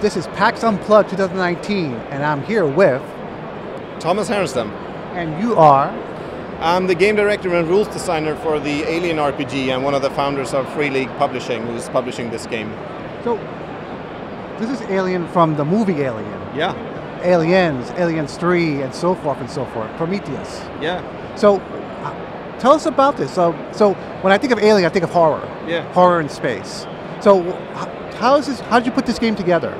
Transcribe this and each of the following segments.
this is PAX Unplugged 2019, and I'm here with Tomas Härenstam. And you are? I'm the game director and rules designer for the Alien RPG and one of the founders of Free League Publishing, who's publishing this game. So, this is Alien from the movie Alien. Yeah. Aliens, Aliens 3, and so forth and so forth. Prometheus. Yeah. So, uh, tell us about this. So, so when I think of Alien, I think of horror. Yeah. Horror in space. So, how is this? How did you put this game together?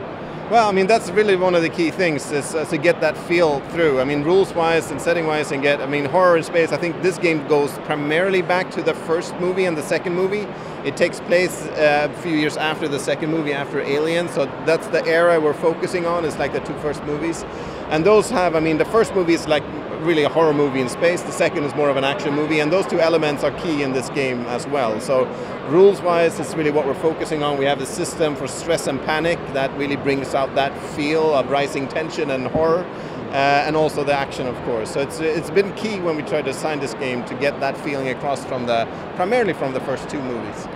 Well, I mean that's really one of the key things is uh, to get that feel through. I mean, rules-wise and setting-wise, and get. I mean, horror in space. I think this game goes primarily back to the first movie and the second movie. It takes place uh, a few years after the second movie, after Alien. So that's the era we're focusing on. It's like the two first movies, and those have. I mean, the first movie is like really a horror movie in space. The second is more of an action movie, and those two elements are key in this game as well. So, rules wise, it's really what we're focusing on. We have a system for stress and panic that really brings out that feel of rising tension and horror. Uh, and also the action, of course. So it's it's been key when we try to design this game to get that feeling across from the primarily from the first two movies.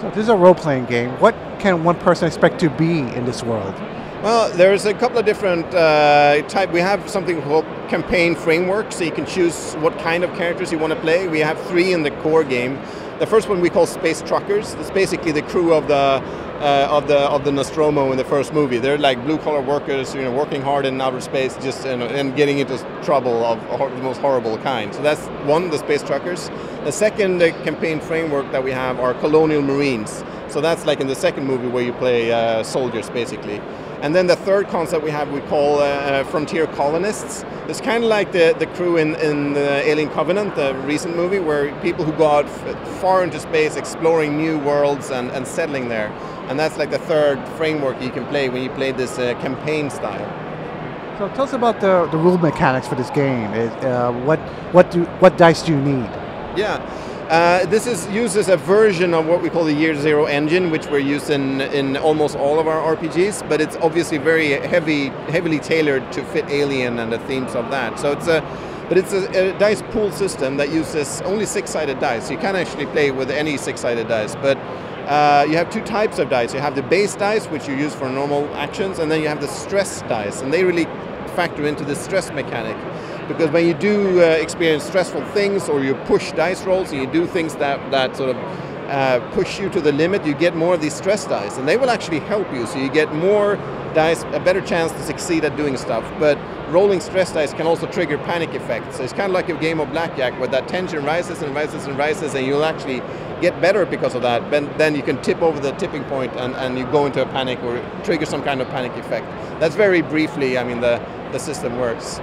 So this is a role-playing game. What can one person expect to be in this world? Well, there's a couple of different uh, type. We have something called campaign framework, so you can choose what kind of characters you want to play. We have three in the core game. The first one we call Space Truckers. It's basically the crew of the uh, of the of the Nostromo in the first movie. They're like blue collar workers, you know, working hard in outer space, just you know, and getting into trouble of the most horrible kind. So that's one, the Space Truckers. The second uh, campaign framework that we have are Colonial Marines. So that's like in the second movie where you play uh, soldiers, basically. And then the third concept we have we call uh, uh frontier colonists. It's kind of like the, the crew in, in the Alien Covenant, the recent movie, where people who go out far into space exploring new worlds and, and settling there. And that's like the third framework you can play when you play this uh, campaign style. So tell us about the, the rule mechanics for this game. It, uh, what, what, do, what dice do you need? Yeah. Uh, this is uses a version of what we call the Year Zero engine, which we're using in almost all of our RPGs, but it's obviously very heavy, heavily tailored to fit Alien and the themes of that. So it's a, but it's a, a dice pool system that uses only six-sided dice. You can actually play with any six-sided dice, but uh, you have two types of dice. You have the base dice, which you use for normal actions, and then you have the stress dice, and they really factor into the stress mechanic because when you do uh, experience stressful things or you push dice rolls and you do things that, that sort of uh, push you to the limit, you get more of these stress dice, and they will actually help you. So you get more dice, a better chance to succeed at doing stuff. But rolling stress dice can also trigger panic effects. So it's kind of like a game of blackjack where that tension rises and rises and rises, and you'll actually get better because of that. But then you can tip over the tipping point and, and you go into a panic or trigger some kind of panic effect. That's very briefly, I mean, the, the system works.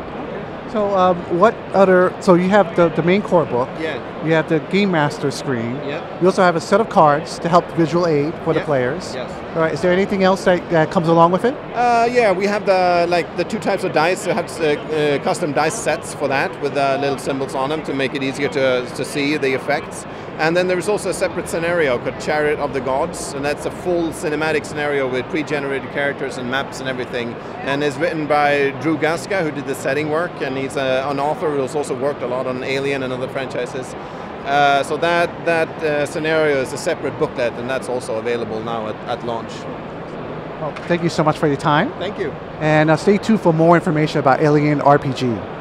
So, um, what other? So you have the, the main core book. Yeah. You have the game master screen. Yeah. You also have a set of cards to help visual aid for yeah. the players. Yes. All right. Is there anything else that, that comes along with it? Uh, yeah, we have the like the two types of dice. We have uh, uh, custom dice sets for that with uh, little symbols on them to make it easier to to see the effects. And then there's also a separate scenario called Chariot of the Gods, and that's a full cinematic scenario with pre-generated characters and maps and everything. And is written by Drew Gaska, who did the setting work, and he's a, an author who's also worked a lot on Alien and other franchises. Uh, so that that uh, scenario is a separate booklet, and that's also available now at, at launch. Well, thank you so much for your time. Thank you. And uh, stay tuned for more information about Alien RPG.